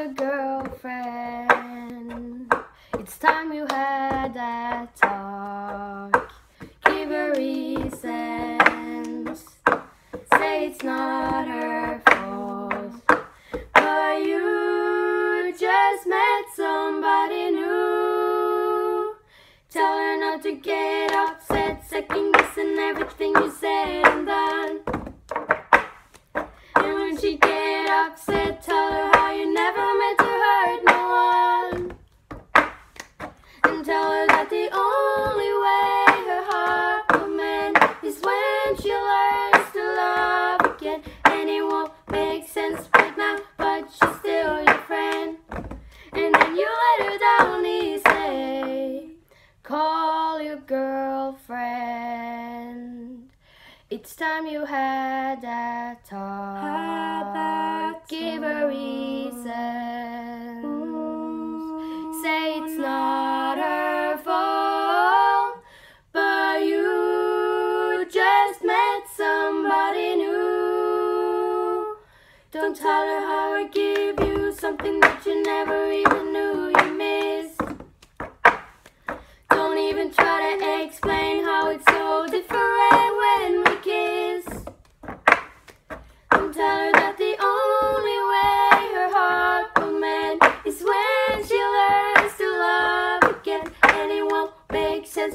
your girlfriend. It's time you had that talk. Give her reasons. Say it's not her fault. But you just met somebody new. Tell her not to get upset, second guessing Tell her that the only way her heart will mend is when she learns to love again. And it won't make sense right now, but she's still your friend. And then you let her down, say, Call your girlfriend. It's time you had that talk. Had that Give her reasons. Don't tell her how I give you something that you never even knew you missed. Don't even try to explain how it's so different when we kiss. Don't tell her that the only way her heart will mend is when she learns to love again. And it won't make sense